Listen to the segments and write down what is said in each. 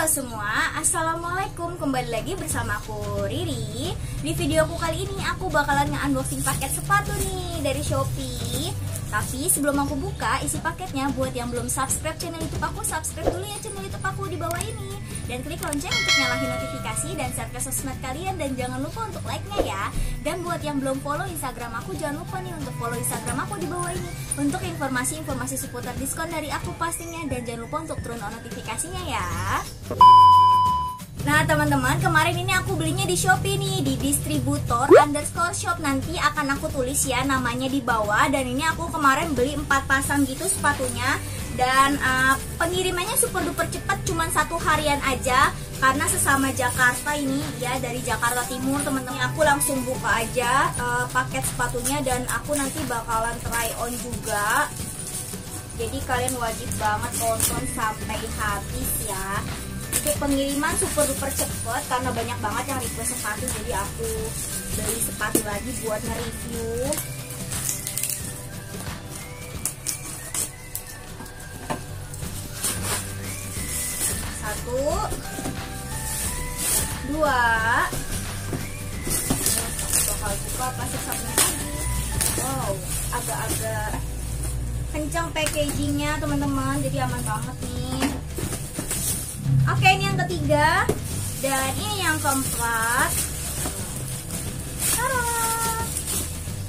Halo semua, Assalamualaikum. Kembali lagi bersama aku Riri. Di video aku kali ini aku bakalan nge-unboxing paket sepatu nih dari Shopee. Tapi sebelum aku buka isi paketnya Buat yang belum subscribe channel youtube aku Subscribe dulu ya channel youtube aku di bawah ini Dan klik lonceng untuk nyalahin notifikasi Dan share ke sosmed kalian. Dan jangan lupa untuk like-nya ya. Dan buat yang belum follow instagram aku Jangan lupa nih untuk follow instagram aku di bawah ini. Untuk informasi-informasi seputar diskon dari aku pastinya. Dan jangan lupa untuk turun on notifikasinya ya. Nah teman-teman kemarin ini aku belinya di Shopee nih di distributor underscore shop. Nanti akan aku tulis ya namanya di bawah. Dan ini aku kemarin beli 4 pasang gitu sepatunya dan uh, pengirimannya super duper cepat cuman satu harian aja. Karena sesama Jakarta ini ya dari Jakarta Timur teman-teman aku langsung buka aja uh, paket sepatunya dan aku nanti bakalan try on juga. Jadi kalian wajib banget tonton sampai habis ya. Untuk pengiriman super duper cepet karena banyak banget yang request sepatu jadi aku beli sepatu lagi buat nge-review satu dua. Bakal buka pasti satu lagi. Wow agak-agak kencang packagingnya teman-teman. Jadi aman banget nih. Oke ini yang ketiga. Dan ini yang keempat.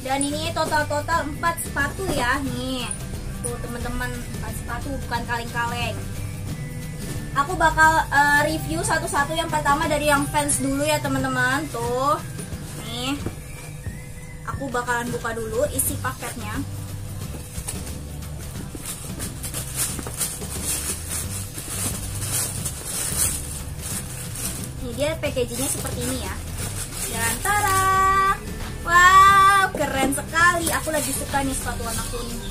Dan ini total-total 4 sepatu ya nih. Tuh teman-teman 4 sepatu bukan kaleng-kaleng aku bakal uh, review satu-satu yang pertama dari yang fans dulu ya teman-teman tuh nih aku bakalan buka dulu isi paketnya Ini dia packagingnya seperti ini ya. Dan tara, wow keren sekali. Aku lagi suka nih sepatu warna kuning.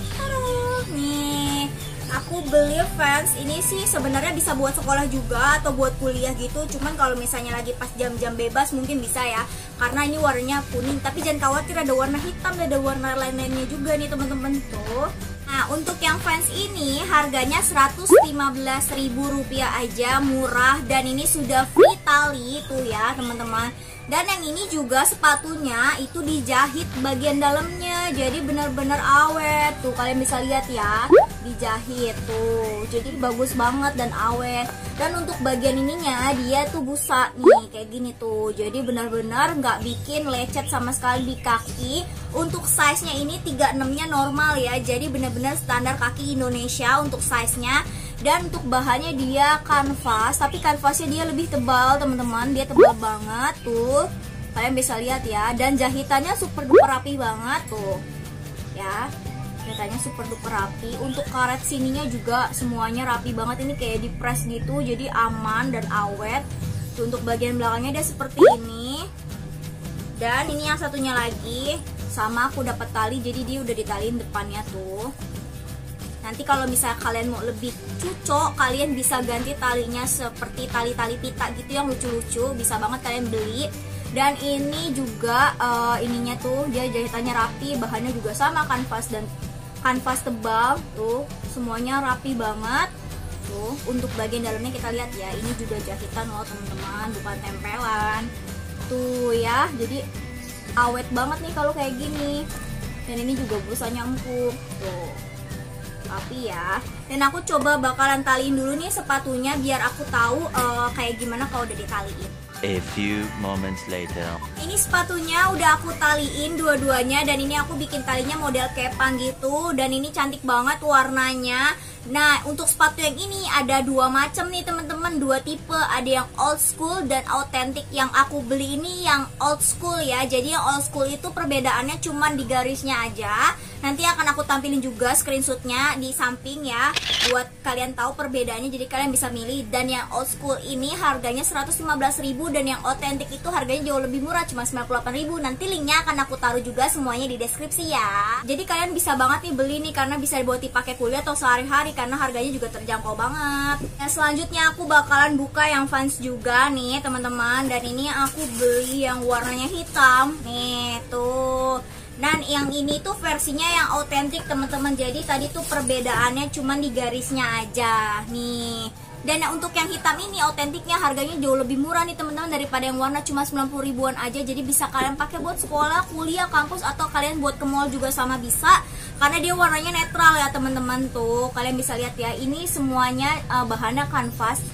Nih. Aku beli fans ini sih sebenarnya bisa buat sekolah juga atau buat kuliah gitu. Cuman kalau misalnya lagi pas jam-jam bebas mungkin bisa ya. Karena ini warnanya kuning. Tapi jangan khawatir ada warna hitam ada warna lain-lainnya juga nih teman-teman tuh. Nah, untuk yang fans ini harganya Rp115.000 aja, murah dan ini sudah free tali tuh ya, teman-teman. Dan yang ini juga sepatunya itu dijahit bagian dalamnya. Jadi benar-benar awet. Tuh kalian bisa lihat ya, dijahit tuh. Jadi bagus banget dan awet. Dan untuk bagian ininya dia tuh busa nih kayak gini tuh. Jadi benar-benar nggak bikin lecet sama sekali di kaki. Untuk size-nya ini 36-nya normal ya. Jadi benar-benar standar kaki Indonesia untuk size-nya dan untuk bahannya dia kanvas tapi kanvasnya dia lebih tebal teman-teman. Dia tebal banget tuh. Kalian bisa lihat ya. Dan jahitannya super duper rapi banget tuh. Ya jahitannya super duper rapi. Untuk karet sininya juga semuanya rapi banget. Ini kayak di press gitu jadi aman dan awet. Tuh, untuk bagian belakangnya dia seperti ini. Dan ini yang satunya lagi sama aku dapat tali jadi dia udah ditaliin depannya tuh Nanti kalau misalnya kalian mau lebih cucok, kalian bisa ganti talinya seperti tali-tali pita gitu yang lucu-lucu, bisa banget kalian beli. Dan ini juga uh, ininya tuh dia jahitannya rapi, bahannya juga sama kanvas dan kanvas tebal tuh, semuanya rapi banget. Tuh, untuk bagian dalamnya kita lihat ya, ini juga jahitan loh teman-teman, bukan tempelan. Tuh ya, jadi awet banget nih kalau kayak gini. Dan ini juga busanya empuk. Tuh tapi ya dan aku coba bakalan taliin dulu nih sepatunya biar aku tahu uh, kayak gimana kalau udah ditaliin A few moments later. Ini sepatunya udah aku taliin dua-duanya dan ini aku bikin talinya model kepang gitu dan ini cantik banget warnanya. Nah, untuk sepatu yang ini ada dua macam nih teman-teman, dua tipe. Ada yang old school dan authentic. Yang aku beli ini yang old school ya. Jadi yang old school itu perbedaannya cuma di garisnya aja. Nanti akan aku tampilin juga screenshotnya di samping ya, buat kalian tahu perbedaannya. Jadi kalian bisa milih. Dan yang old school ini harganya 115.000 dan yang authentic itu harganya jauh lebih murah, cuma 98.000. Nanti linknya akan aku taruh juga semuanya di deskripsi ya. Jadi kalian bisa banget nih beli nih karena bisa buat dipakai kuliah atau sehari-hari karena harganya juga terjangkau banget. Nah, selanjutnya aku bakalan buka yang fans juga nih, teman-teman. Dan ini aku beli yang warnanya hitam. Nih, tuh. Dan yang ini tuh versinya yang autentik, teman-teman. Jadi tadi tuh perbedaannya cuma di garisnya aja. Nih, Dan untuk yang hitam ini autentiknya harganya jauh lebih murah nih teman-teman daripada yang warna cuma 90 ribuan aja. Jadi bisa kalian pakai buat sekolah, kuliah, kampus atau kalian buat ke mall juga sama bisa. Karena dia warnanya netral ya teman-teman tuh. Kalian bisa lihat ya, ini semuanya uh, bahannya kanvas.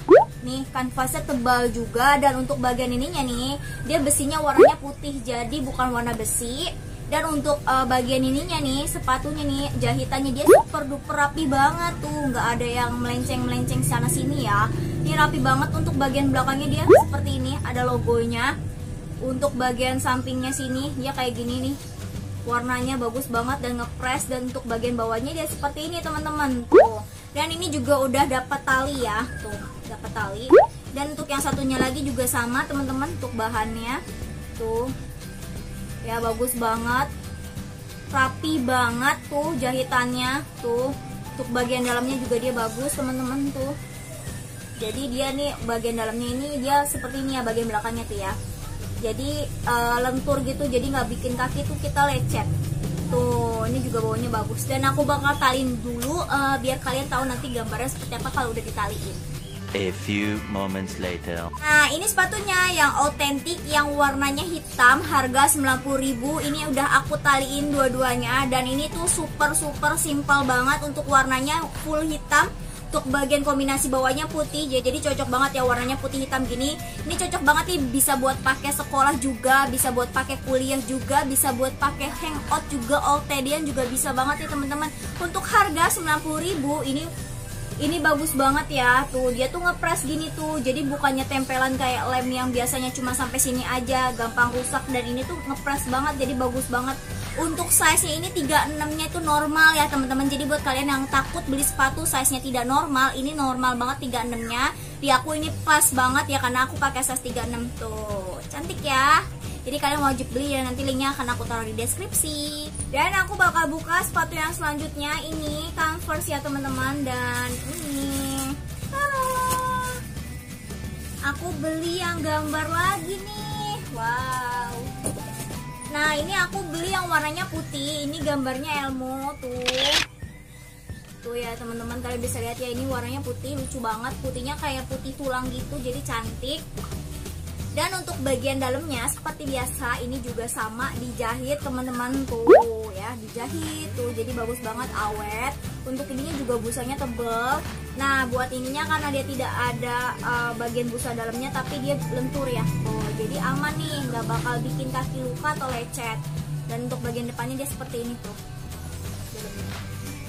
Nih, kanvasnya tebal juga dan untuk bagian ininya nih, dia besinya warnanya putih. Jadi bukan warna besi dan untuk uh, bagian ininya nih sepatunya nih jahitannya dia super duper rapi banget tuh. Nggak ada yang melenceng melenceng sana sini ya. Ini rapi banget untuk bagian belakangnya dia seperti ini. Ada logonya. Untuk bagian sampingnya sini dia kayak gini nih. Warnanya bagus banget dan ngepres dan untuk bagian bawahnya dia seperti ini teman-teman. Tuh. Dan ini juga udah dapat tali ya. Tuh dapat tali. Dan untuk yang satunya lagi juga sama teman-teman untuk bahannya. Tuh ya bagus banget. Rapi banget tuh jahitannya tuh. Untuk bagian dalamnya juga dia bagus teman-teman tuh. Jadi dia nih bagian dalamnya ini dia seperti ini ya bagian belakangnya tuh ya. Jadi uh, lentur gitu jadi nggak bikin kaki tuh kita lecet. Tuh ini juga bawahnya bagus. Dan aku bakal talin dulu uh, biar kalian tahu nanti gambarnya seperti apa kalau udah ditaliin A few moments later. Nah, ini sepatunya yang autentik yang warnanya hitam, harga 90.000. Ini udah aku taliin dua-duanya dan ini tuh super super simpel banget untuk warnanya full hitam. Untuk bagian kombinasi bawahnya putih, jadi cocok banget ya warnanya putih hitam gini. Ini cocok banget nih bisa buat pakai sekolah juga, bisa buat pakai kuliah juga, bisa buat pakai hangout juga, all tedian juga bisa banget ya teman-teman. Untuk harga 90.000 ini ini bagus banget ya tuh. Dia tuh ngepres gini tuh. Jadi bukannya tempelan kayak lem yang biasanya cuma sampai sini aja gampang rusak. Dan ini tuh ngepres banget jadi bagus banget. Untuk size nya ini 36 nya itu normal ya teman-teman. Jadi buat kalian yang takut beli sepatu size nya tidak normal ini normal banget 36 nya di aku ini pas banget ya karena aku pakai size 36 tuh. Cantik ya jadi kalian wajib beli ya nanti linknya akan aku taruh di deskripsi. Dan aku bakal buka sepatu yang selanjutnya ini Converse ya teman-teman dan ini. Halo. Aku beli yang gambar lagi nih. Wow. Nah ini aku beli yang warnanya putih. Ini gambarnya Elmo tuh. Tuh ya teman-teman kalian bisa lihat ya ini warnanya putih lucu banget. Putihnya kayak putih tulang gitu jadi cantik dan untuk bagian dalamnya seperti biasa ini juga sama dijahit teman-teman tuh ya dijahit tuh. Jadi bagus banget awet. Untuk ininya juga busanya tebel. Nah buat ininya karena dia tidak ada uh, bagian busa dalamnya tapi dia lentur ya. Tuh jadi aman nih nggak bakal bikin kaki luka atau lecet. Dan untuk bagian depannya dia seperti ini tuh.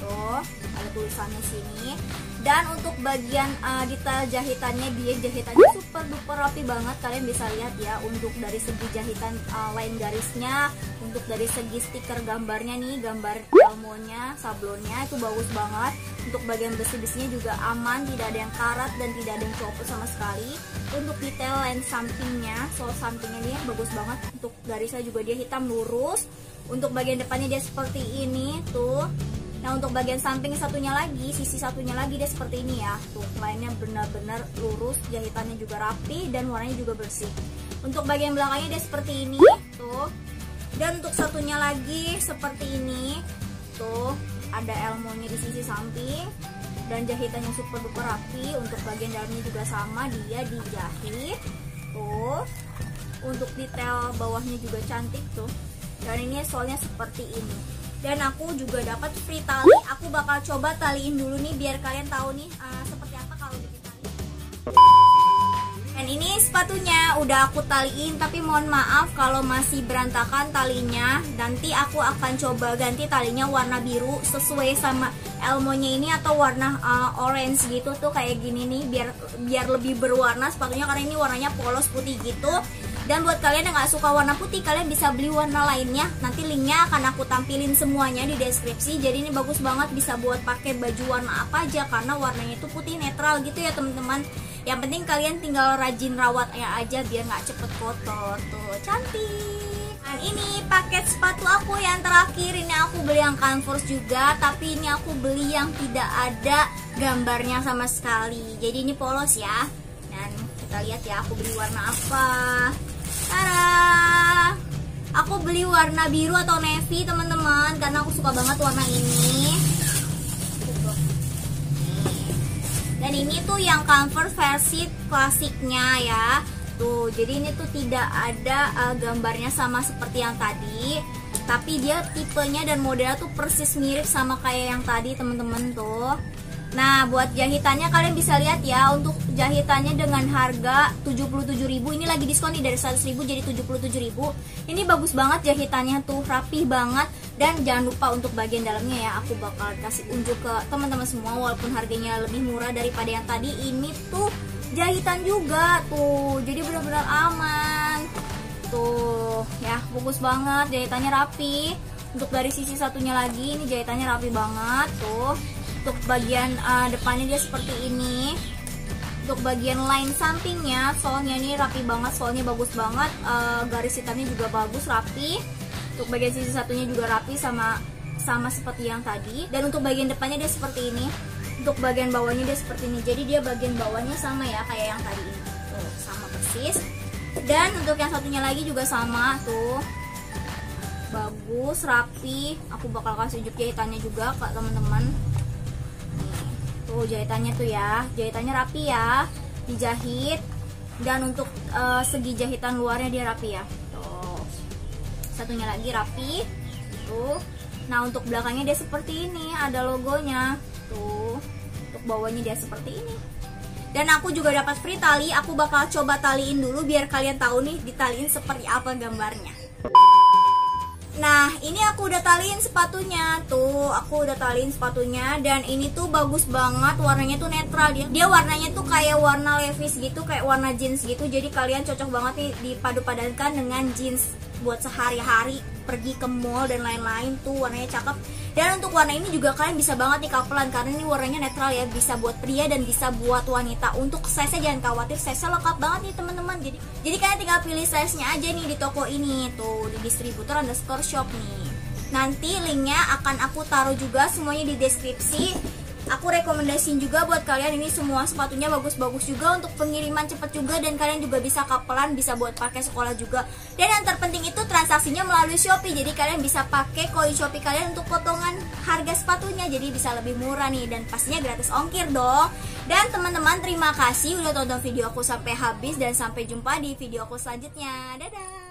Tuh ada tulisannya sini dan untuk bagian uh, detail jahitannya dia jahitannya super duper rapi banget. Kalian bisa lihat ya untuk dari segi jahitan uh, line garisnya untuk dari segi stiker gambarnya nih gambar elmonya sablonnya itu bagus banget. Untuk bagian besi-besinya juga aman tidak ada yang karat dan tidak ada yang copot sama sekali. Untuk detail line sampingnya sol sampingnya dia bagus banget. Untuk garisnya juga dia hitam lurus. Untuk bagian depannya dia seperti ini tuh Nah untuk bagian samping satunya lagi, sisi satunya lagi dia seperti ini ya. Tuh lainnya benar-benar lurus, jahitannya juga rapi dan warnanya juga bersih. Untuk bagian belakangnya dia seperti ini, tuh. Dan untuk satunya lagi seperti ini, tuh ada elmonya di sisi samping dan jahitannya super duper rapi. Untuk bagian dalamnya juga sama, dia dijahit. Tuh. Untuk detail bawahnya juga cantik tuh. Dan ini soalnya seperti ini dan aku juga dapat free tali. Aku bakal coba taliin dulu nih biar kalian tahu nih uh, seperti apa kalau bikin tali. Dan ini sepatunya udah aku taliin tapi mohon maaf kalau masih berantakan talinya. Nanti aku akan coba ganti talinya warna biru sesuai sama elmonya ini atau warna uh, orange gitu tuh kayak gini nih biar biar lebih berwarna sepatunya. Karena ini warnanya polos putih gitu dan buat kalian yang gak suka warna putih, kalian bisa beli warna lainnya. Nanti linknya akan aku tampilin semuanya di deskripsi. Jadi ini bagus banget bisa buat pakai baju warna apa aja karena warnanya itu putih netral gitu ya teman-teman. Yang penting kalian tinggal rajin rawatnya aja biar nggak cepet kotor. Tuh cantik. Dan ini paket sepatu aku yang terakhir ini aku beli yang Converse juga, tapi ini aku beli yang tidak ada gambarnya sama sekali. Jadi ini polos ya. Dan kita lihat ya aku beli warna apa. Tara. Aku beli warna biru atau navy teman-teman Karena aku suka banget warna ini. Dan ini tuh yang Converse versi klasiknya ya. Tuh jadi ini tuh tidak ada uh, gambarnya sama seperti yang tadi. Tapi dia tipenya dan modelnya tuh persis mirip sama kayak yang tadi temen-temen tuh Nah, buat jahitannya kalian bisa lihat ya untuk jahitannya dengan harga 77.000 ini lagi diskon nih dari 100.000 jadi 77.000. Ini bagus banget jahitannya tuh, rapih banget dan jangan lupa untuk bagian dalamnya ya aku bakal kasih unjuk ke teman-teman semua walaupun harganya lebih murah daripada yang tadi. Ini tuh jahitan juga tuh. Jadi benar-benar aman. Tuh, ya bagus banget jahitannya rapi. Untuk dari sisi satunya lagi ini jahitannya rapi banget tuh untuk bagian uh, depannya dia seperti ini. Untuk bagian line sampingnya soalnya ini rapi banget soalnya bagus banget. Uh, garis hitamnya juga bagus rapi. Untuk bagian sisi satunya juga rapi sama sama seperti yang tadi. Dan untuk bagian depannya dia seperti ini. Untuk bagian bawahnya dia seperti ini. Jadi dia bagian bawahnya sama ya kayak yang tadi ini. Tuh sama persis. Dan untuk yang satunya lagi juga sama tuh. Bagus rapi. Aku bakal kasih jahitannya juga ke teman-teman tuh jahitannya tuh ya. Jahitannya rapi ya. Dijahit. Dan untuk uh, segi jahitan luarnya dia rapi ya. Tuh. Satunya lagi rapi. Tuh. Nah untuk belakangnya dia seperti ini. Ada logonya. Tuh. Untuk bawahnya dia seperti ini. Dan aku juga dapat free tali. Aku bakal coba taliin dulu biar kalian tahu nih ditaliin seperti apa gambarnya Nah, ini aku udah taliin sepatunya. Tuh, aku udah taliin sepatunya dan ini tuh bagus banget. Warnanya tuh netral dia. Dia warnanya tuh kayak warna Levi's gitu, kayak warna jeans gitu. Jadi kalian cocok banget nih dipadu-padankan dengan jeans buat sehari-hari pergi ke mall dan lain-lain tuh warnanya cakep. Dan untuk warna ini juga kalian bisa banget nih kapelan karena ini warnanya netral ya bisa buat pria dan bisa buat wanita. Untuk size nya jangan khawatir size nya lengkap banget nih teman-teman. Jadi jadi kalian tinggal pilih size nya aja nih di toko ini tuh di distributor underscore shop nih. Nanti linknya akan aku taruh juga semuanya di deskripsi aku rekomendasiin juga buat kalian ini semua sepatunya bagus-bagus juga untuk pengiriman cepat juga dan kalian juga bisa kapelan bisa buat pakai sekolah juga. Dan yang terpenting itu transaksinya melalui Shopee jadi kalian bisa pakai koin Shopee kalian untuk potongan harga sepatunya jadi bisa lebih murah nih dan pastinya gratis ongkir dong. Dan teman-teman terima kasih udah tonton video aku sampai habis dan sampai jumpa di video aku selanjutnya. Dadah